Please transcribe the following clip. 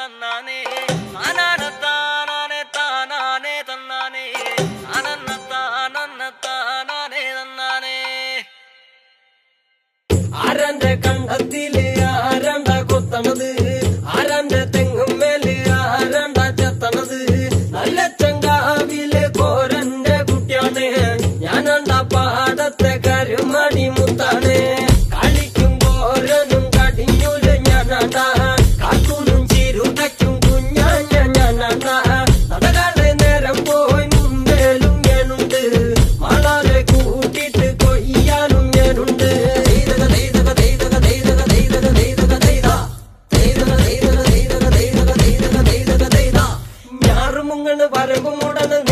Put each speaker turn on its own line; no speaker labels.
తన్నానే అనాన తానానే తానానే తన్నానే అనన్న తానన్న తానానే తన్నానే. అరంధ్రకంగా அரும்பு முடனும்